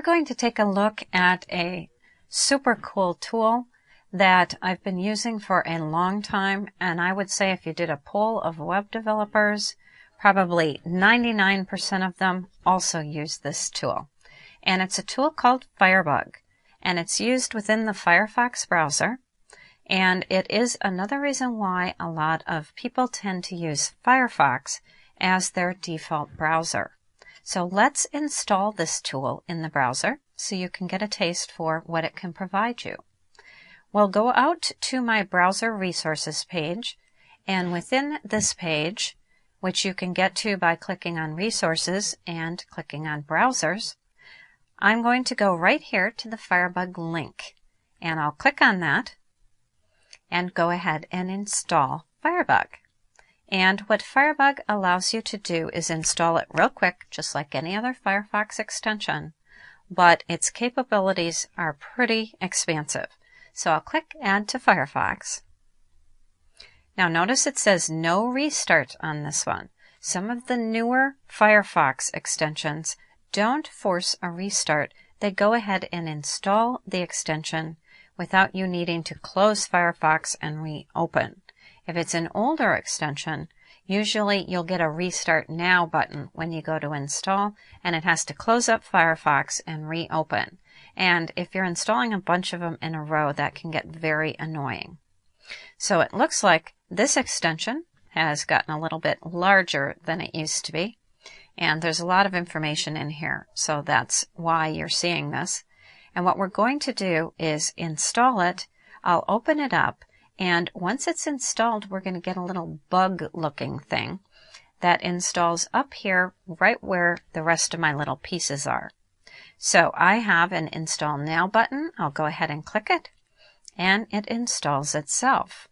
We're going to take a look at a super cool tool that I've been using for a long time. And I would say if you did a poll of web developers, probably 99% of them also use this tool. And it's a tool called Firebug. And it's used within the Firefox browser. And it is another reason why a lot of people tend to use Firefox as their default browser. So let's install this tool in the browser so you can get a taste for what it can provide you. We'll go out to my browser resources page and within this page, which you can get to by clicking on resources and clicking on browsers, I'm going to go right here to the Firebug link and I'll click on that and go ahead and install Firebug. And what Firebug allows you to do is install it real quick, just like any other Firefox extension, but its capabilities are pretty expansive. So I'll click Add to Firefox. Now notice it says no restart on this one. Some of the newer Firefox extensions don't force a restart. They go ahead and install the extension without you needing to close Firefox and reopen. If it's an older extension, usually you'll get a Restart Now button when you go to install, and it has to close up Firefox and reopen. And if you're installing a bunch of them in a row, that can get very annoying. So it looks like this extension has gotten a little bit larger than it used to be. And there's a lot of information in here, so that's why you're seeing this. And what we're going to do is install it. I'll open it up and once it's installed, we're going to get a little bug looking thing that installs up here right where the rest of my little pieces are. So I have an install now button. I'll go ahead and click it and it installs itself.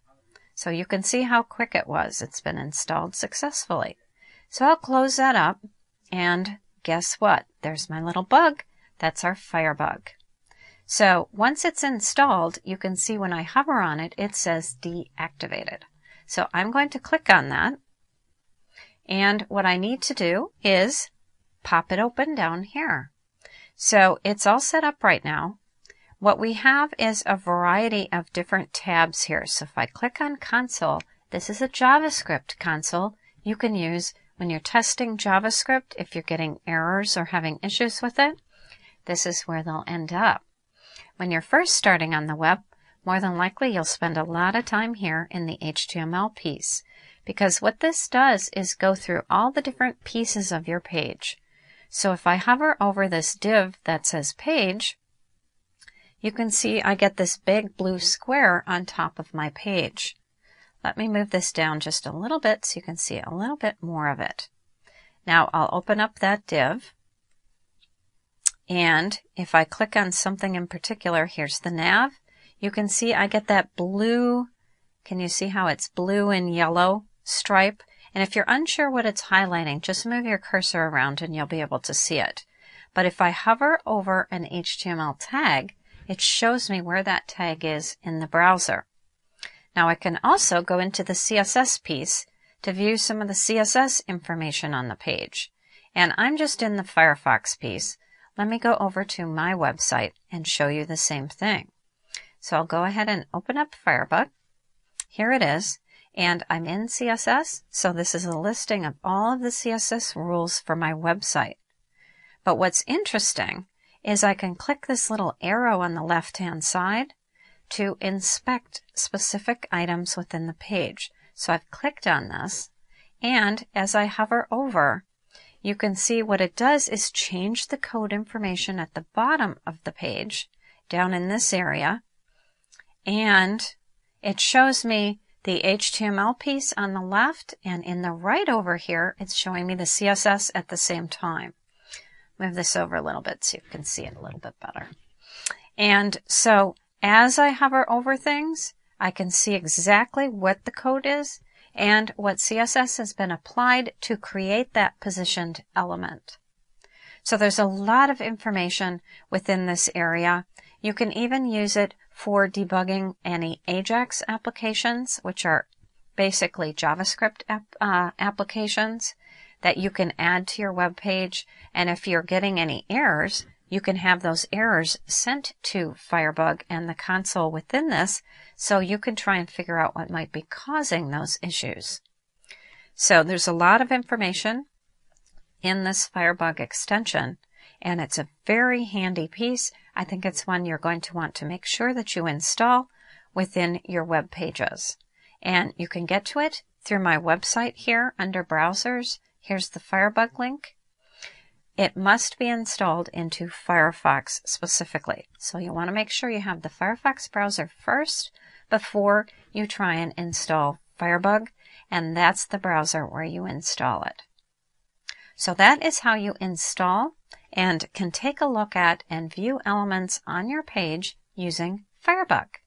So you can see how quick it was. It's been installed successfully. So I'll close that up and guess what? There's my little bug. That's our Firebug. So once it's installed, you can see when I hover on it, it says deactivated. So I'm going to click on that. And what I need to do is pop it open down here. So it's all set up right now. What we have is a variety of different tabs here. So if I click on console, this is a JavaScript console you can use when you're testing JavaScript. If you're getting errors or having issues with it, this is where they'll end up. When you're first starting on the web, more than likely you'll spend a lot of time here in the HTML piece because what this does is go through all the different pieces of your page. So if I hover over this div that says page, you can see I get this big blue square on top of my page. Let me move this down just a little bit so you can see a little bit more of it. Now I'll open up that div and if I click on something in particular, here's the nav. You can see I get that blue, can you see how it's blue and yellow stripe? And if you're unsure what it's highlighting, just move your cursor around and you'll be able to see it. But if I hover over an HTML tag, it shows me where that tag is in the browser. Now I can also go into the CSS piece to view some of the CSS information on the page. And I'm just in the Firefox piece, let me go over to my website and show you the same thing. So I'll go ahead and open up Firebug. Here it is. And I'm in CSS. So this is a listing of all of the CSS rules for my website. But what's interesting is I can click this little arrow on the left hand side to inspect specific items within the page. So I've clicked on this and as I hover over, you can see what it does is change the code information at the bottom of the page down in this area. And it shows me the HTML piece on the left and in the right over here, it's showing me the CSS at the same time. Move this over a little bit so you can see it a little bit better. And so as I hover over things, I can see exactly what the code is and what CSS has been applied to create that positioned element. So there's a lot of information within this area. You can even use it for debugging any Ajax applications, which are basically JavaScript uh, applications that you can add to your web page. And if you're getting any errors, you can have those errors sent to Firebug and the console within this so you can try and figure out what might be causing those issues. So there's a lot of information in this Firebug extension and it's a very handy piece. I think it's one you're going to want to make sure that you install within your web pages. And you can get to it through my website here under browsers. Here's the Firebug link. It must be installed into Firefox specifically. So you want to make sure you have the Firefox browser first before you try and install Firebug. And that's the browser where you install it. So that is how you install and can take a look at and view elements on your page using Firebug.